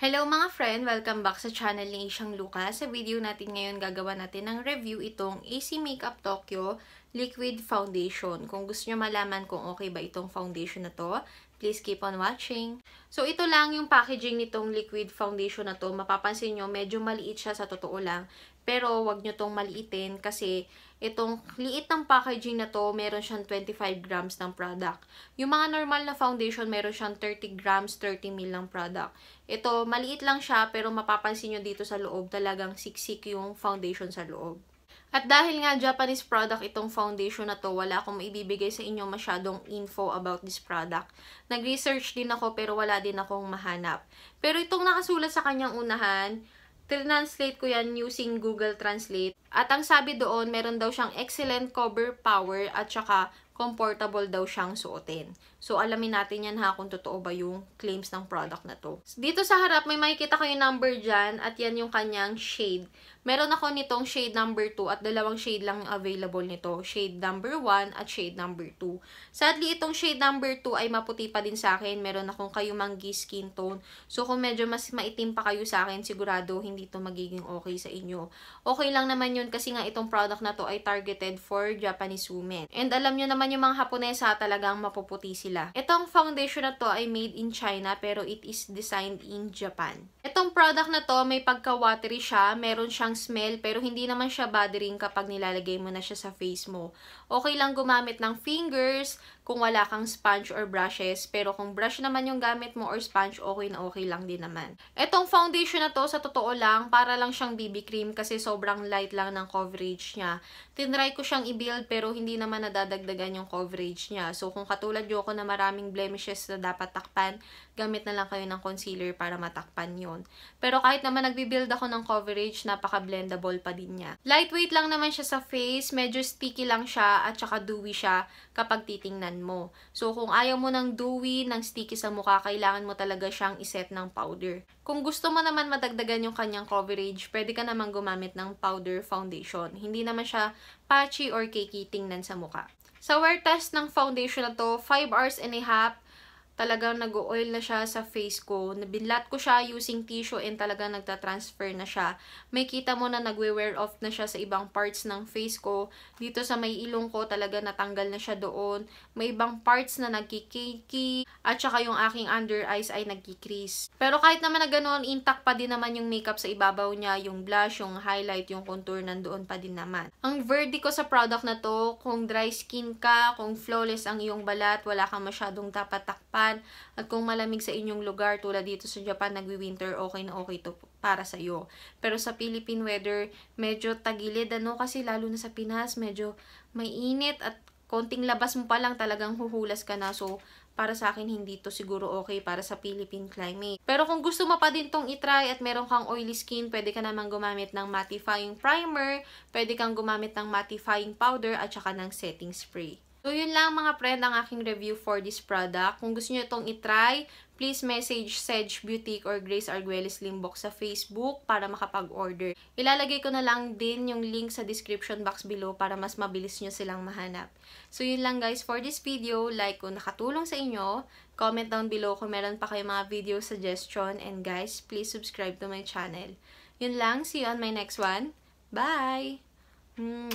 Hello mga friend! Welcome back sa channel ni Ishang Lucas. Sa video natin ngayon, gagawa natin ng review itong AC Makeup Tokyo Liquid Foundation. Kung gusto nyo malaman kung okay ba itong foundation na to, please keep on watching. So, ito lang yung packaging nitong liquid foundation na to. Mapapansin nyo, medyo maliit siya sa totoo lang. Pero, wag nyo tong maliitin kasi itong liit ng packaging na to, meron siyang 25 grams ng product. Yung mga normal na foundation, meron siyang 30 grams, 30 ml ng product. Ito, maliit lang siya, pero mapapansin nyo dito sa loob, talagang siksik yung foundation sa loob. At dahil nga Japanese product itong foundation na to, wala akong maibibigay sa inyo masyadong info about this product. Nag-research din ako pero wala din akong mahanap. Pero itong nakasulat sa kanyang unahan, translate ko yan using Google Translate. At ang sabi doon, meron daw siyang excellent cover power at saka comfortable daw siyang suotin. So, alamin natin yan ha kung totoo ba yung claims ng product na to. Dito sa harap, may makikita kayo number dyan at yan yung kanyang shade. Meron ako nitong shade number 2 at dalawang shade lang available nito. Shade number 1 at shade number 2. Sadly, itong shade number 2 ay maputi pa din sa akin. Meron akong kayumanggi skin tone. So, kung medyo mas maitim pa kayo sa akin, sigurado hindi to magiging okay sa inyo. Okay lang naman yun kasi nga itong product na to ay targeted for Japanese women. And alam nyo naman yung mga Haponesa talagang mapuputi sila. Itong foundation na to ay made in China pero it is designed in Japan. Itong product na to may pagka-watery siya. Meron siyang smell pero hindi naman siya bothering kapag nilalagay mo na siya sa face mo. Okay lang gumamit ng fingers kung wala kang sponge or brushes pero kung brush naman yung gamit mo or sponge okay na okay lang din naman. Etong foundation na to sa totoo lang para lang siyang BB cream kasi sobrang light lang ng coverage niya. Tinry ko siyang i-build pero hindi naman nadadagdagan yung coverage niya. So kung katulad yo ko na maraming blemishes na dapat takpan, gamit na lang kayo ng concealer para matakpan yon. Pero kahit naman nagbi-build ako ng coverage, napaka blendable pa din niya. Lightweight lang naman siya sa face, medyo sticky lang siya at saka dewy siya kapag titingnan mo. So, kung ayaw mo ng dewy, ng sticky sa mukha, kailangan mo talaga siyang iset ng powder. Kung gusto mo naman madagdagan yung kanyang coverage, pwede ka naman gumamit ng powder foundation. Hindi naman siya patchy or cakey tingnan sa mukha. Sa wear test ng foundation na to, 5 hours and a half, talagang nag-oil na siya sa face ko. Nabinlat ko siya using tissue and talagang nagta-transfer na siya. May kita mo na nagwe-wear off na siya sa ibang parts ng face ko. Dito sa may ilong ko talaga natanggal na siya doon. May ibang parts na nagkikiki at saka yung aking under eyes ay nagkikrease. Pero kahit naman na ganoon, intact pa din naman yung makeup sa ibabaw niya. Yung blush, yung highlight, yung contour nandoon pa din naman. Ang verdict ko sa product na to, kung dry skin ka, kung flawless ang iyong balat, wala kang masyadong dapat takpan, Japan. At kung malamig sa inyong lugar, tulad dito sa Japan, nagwi-winter, okay na okay to para sa iyo. Pero sa Philippine weather, medyo tagilid, ano, kasi lalo na sa Pinas, medyo may init at konting labas mo pa lang talagang huhulas ka na. So, para sa akin, hindi to siguro okay para sa Philippine climate. Pero kung gusto mo pa din tong itry at meron kang oily skin, pwede ka naman gumamit ng mattifying primer, pwede kang gumamit ng mattifying powder at saka ng setting spray. So, yun lang mga friend ang aking review for this product. Kung gusto nyo itong itry, please message Sedge Boutique or Grace Arguelles Limbox sa Facebook para makapag-order. Ilalagay ko na lang din yung link sa description box below para mas mabilis nyo silang mahanap. So, yun lang guys for this video. Like kung nakatulong sa inyo, comment down below kung meron pa kayo mga video suggestion. And guys, please subscribe to my channel. Yun lang. See you on my next one. Bye! Mwah!